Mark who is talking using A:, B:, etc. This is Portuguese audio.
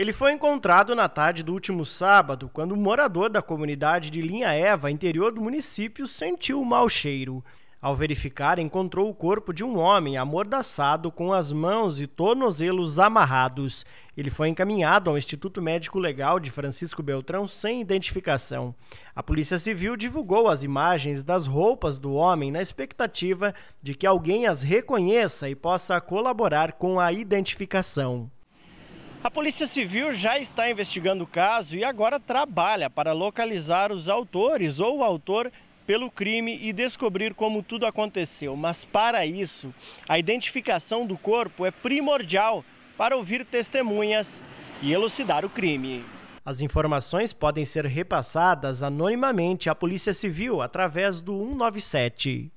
A: Ele foi encontrado na tarde do último sábado, quando um morador da comunidade de Linha Eva, interior do município, sentiu o mau cheiro. Ao verificar, encontrou o corpo de um homem amordaçado com as mãos e tornozelos amarrados. Ele foi encaminhado ao Instituto Médico Legal de Francisco Beltrão sem identificação. A Polícia Civil divulgou as imagens das roupas do homem na expectativa de que alguém as reconheça e possa colaborar com a identificação. A Polícia Civil já está investigando o caso e agora trabalha para localizar os autores ou o autor pelo crime e descobrir como tudo aconteceu. Mas para isso, a identificação do corpo é primordial para ouvir testemunhas e elucidar o crime. As informações podem ser repassadas anonimamente à Polícia Civil através do 197.